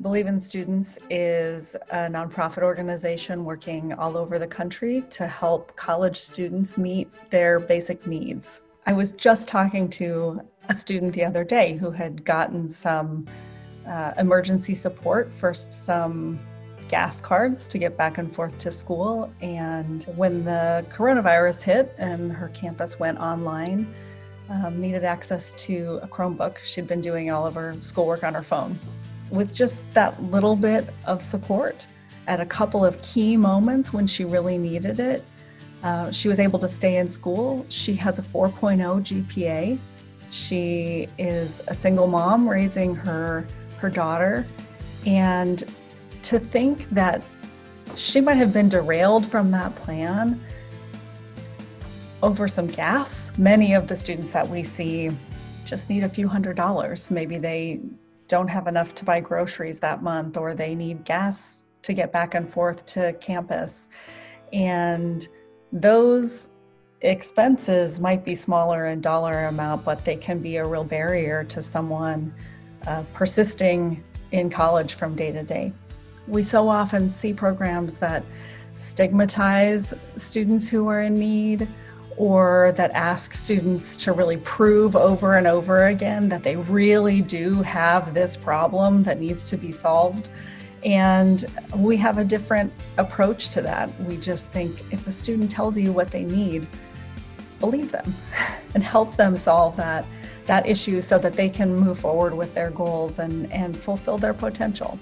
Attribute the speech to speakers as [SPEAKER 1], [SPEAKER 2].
[SPEAKER 1] Believe in Students is a nonprofit organization working all over the country to help college students meet their basic needs. I was just talking to a student the other day who had gotten some uh, emergency support, first some gas cards to get back and forth to school. And when the coronavirus hit and her campus went online, um, needed access to a Chromebook. She'd been doing all of her schoolwork on her phone. With just that little bit of support at a couple of key moments when she really needed it, uh, she was able to stay in school. She has a 4.0 GPA. She is a single mom raising her her daughter, and to think that she might have been derailed from that plan over some gas. Many of the students that we see just need a few hundred dollars. Maybe they don't have enough to buy groceries that month, or they need gas to get back and forth to campus. And those expenses might be smaller in dollar amount, but they can be a real barrier to someone uh, persisting in college from day to day. We so often see programs that stigmatize students who are in need or that ask students to really prove over and over again that they really do have this problem that needs to be solved. And we have a different approach to that. We just think if a student tells you what they need, believe them and help them solve that that issue so that they can move forward with their goals and, and fulfill their potential.